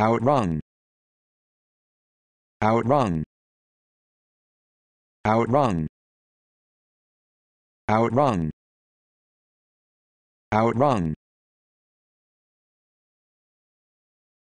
outrun. Outrun. Outrun. Outrun. Outrun.